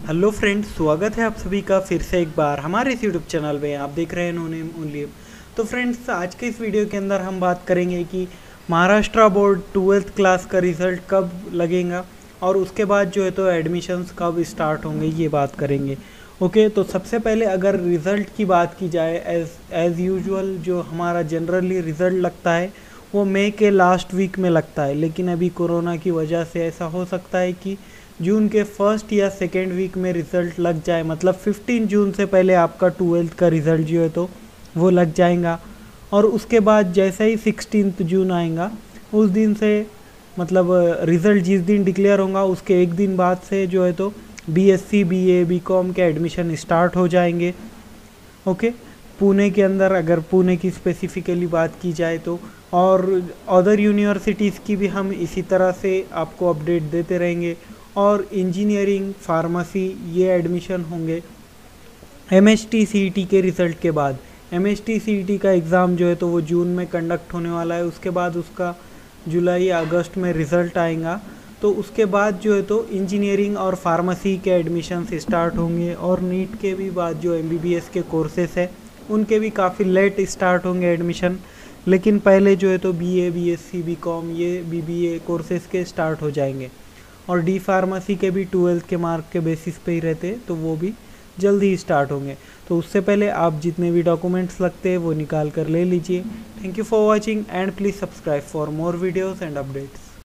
Hello friends, स्वागत है आप सभी का फिर से एक बार हमारे इस यूट्यूब चैनल में आप देख रहे हैं उन्होंने ओनली तो फ्रेंड्स, आज के इस वीडियो के अंदर हम बात करेंगे कि महाराष्ट्र बोर्ड ट्वेल्थ क्लास का रिज़ल्ट कब लगेगा और उसके बाद जो है तो एडमिशन्स कब स्टार्ट होंगे, ये बात करेंगे। ओके तो सबसे पहले अगर रिज़ल्ट की बात की जाए एज एज़ यूजल जो हमारा जनरली रिज़ल्ट लगता है वो मई के लास्ट वीक में लगता है। लेकिन अभी कोरोना की वजह से ऐसा हो सकता है कि जून के फ़र्स्ट या सेकेंड वीक में रिज़ल्ट लग जाए। मतलब 15 जून से पहले आपका ट्वेल्थ का रिज़ल्ट जो है तो वो लग जाएगा। और उसके बाद जैसे ही सिक्सटीन जून आएगा, उस दिन से मतलब रिज़ल्ट जिस दिन डिक्लेयर होगा, उसके एक दिन बाद से जो है तो B S C B A B com के एडमिशन स्टार्ट हो जाएँगे। ओके पुणे के अंदर अगर पुणे की स्पेसिफिकली बात की जाए तो और अदर यूनिवर्सिटीज़ की भी हम इसी तरह से आपको अपडेट देते रहेंगे। और इंजीनियरिंग फार्मेसी ये एडमिशन होंगे। M S T C T के रिज़ल्ट के बाद। M S T C T का एग्ज़ाम जो है तो वो जून में कंडक्ट होने वाला है। उसके बाद उसका जुलाई, अगस्त में रिज़ल्ट आएगा। तो उसके बाद जो है तो इंजीनियरिंग और फार्मेसी के एडमिशन स्टार्ट होंगे। और नीट के भी बाद जो एम बी बी एस के कोर्सेस है। उनके भी काफ़ी लेट स्टार्ट होंगे एडमिशन, लेकिन पहले जो है तो B A B S C B com ये बी बी ए कोर्सेज़ के स्टार्ट हो जाएँगे। और डी फार्मेसी के भी ट्वेल्थ के मार्क के बेसिस पे ही रहते हैं तो वो भी जल्द ही स्टार्ट होंगे। तो उससे पहले आप जितने भी डॉक्यूमेंट्स लगते हैं, वो निकाल कर ले लीजिए। Thank you for watching and please subscribe for more videos and updates